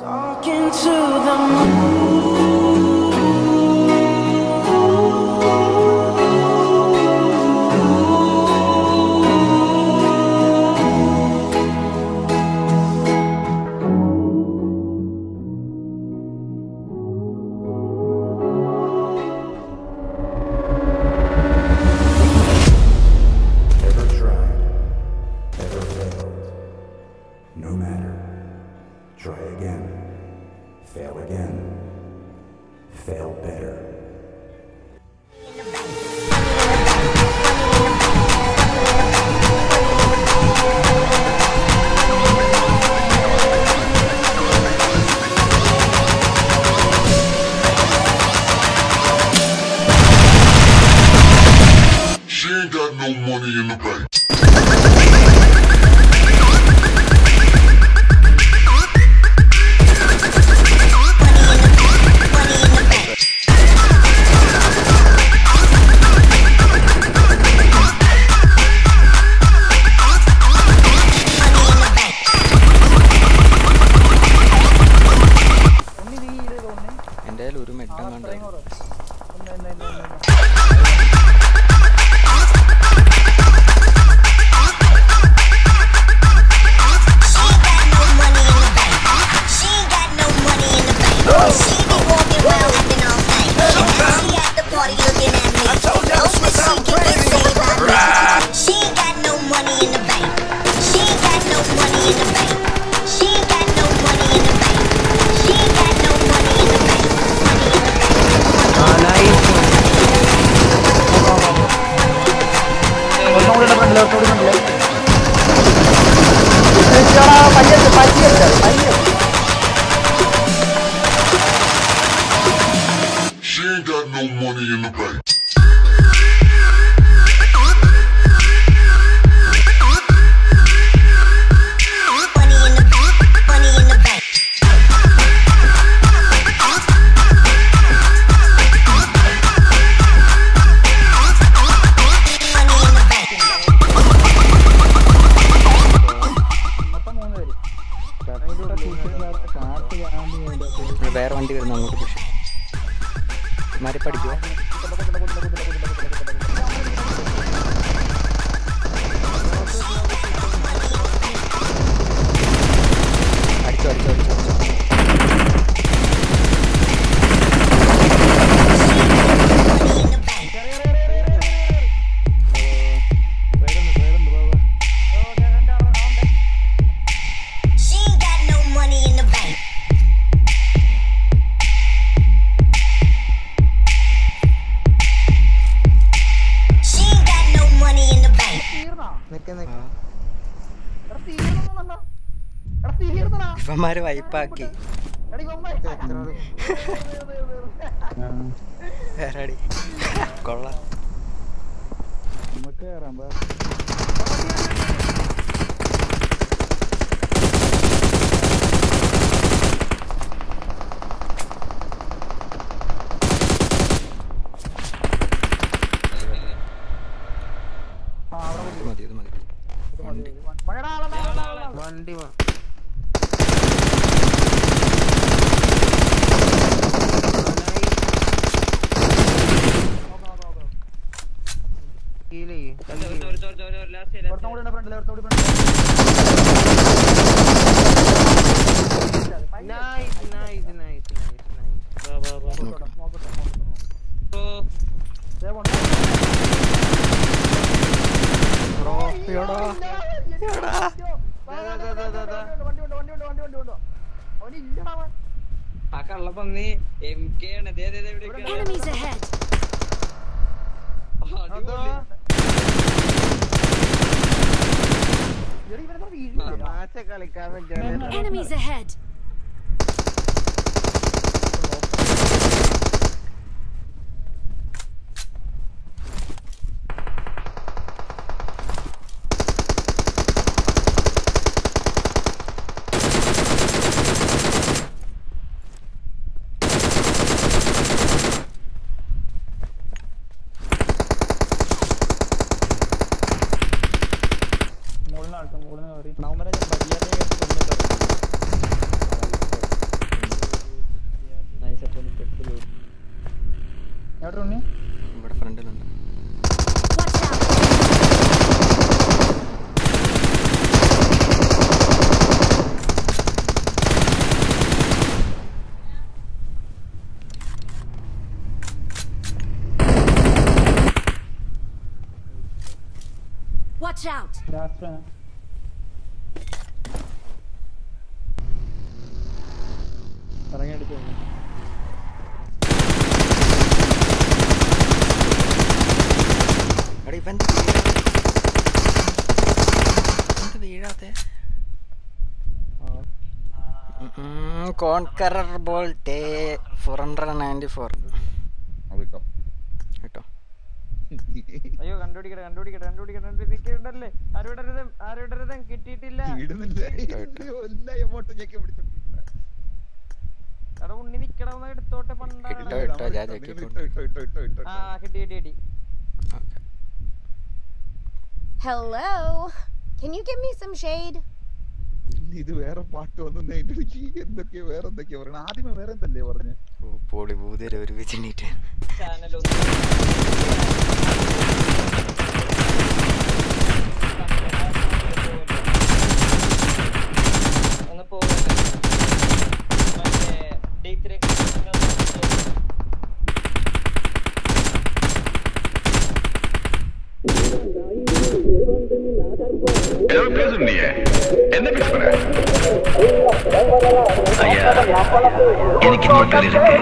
Talking to the moon. got no money in the bank. ഒരു മെട്ടം കണ്ടായിരുന്നു ലോട്ട് കൊടുക്കുന്നുണ്ട് പയ്യെടുത്ത് പയ്യെടുത്ത് പയ്യെടുത്ത് She ain't got no money in the bank. મારે પડી ગયો અડચો અડચો ഇവന്മാര് വൈപ്പാക്കി. വേറെ കൊള്ളാം. നമുക്ക് വണ്ടി വണ്ടി ഹീൽ ചെയ്യ് നൈസ് നൈസ് നൈസ് ആ കള്ളപ്പന്നി എം കെ ആണ് ഇതേ ഇവിടെ Enemies ahead! Watch out! Gotcha. ഇറങ്ങി അടിച്ചു എടാ ഇവൻ വീഴാത്തെ കോൺകറർ ബോൾട്ടേ ഫോർ ഹൺഡ്രഡ് നയന്റി ഫോർ കേട്ടോ അയ്യോ കണ്ടുപിടിക്കട്ടെ കണ്ടുപിടിക്കട്ടെ കണ്ടുപിടിക്കട്ടെ കണ്ടുപിടിക്കണ്ടല്ലേ? ആരോടരുത് ആരോടരുത് കിട്ടിയിട്ടില്ല. എടാ ഉണ്ണി നിക്കടന്ന് എടുത്തോട്ടെ ഇട്ടോ പണ്ടാണ് ഇട്ടോ ഞാൻ ചെക്കിട്ടുണ്ട് ആ കിട്ടി കിട്ടി കിട്ടി. Okay. Hello? Can you give me some shade? ഇത് വേറെ പാട്ട് വന്നു എന്തൊക്കെയോ വേറെ എന്തൊക്കെയോ പറയണ. ആദ്യമേ വേറെ എന്തല്ലേ പറഞ്ഞു? പോളി ഭൂതര ഒരു വെച്ചിട്ട് ചാനൽ ഒന്ന് പോകട്ടെ മറ്റേ D three Airplanes in the air. End of it for now. ஐயா எனக்கு இன்னொரு பேர் இருக்கு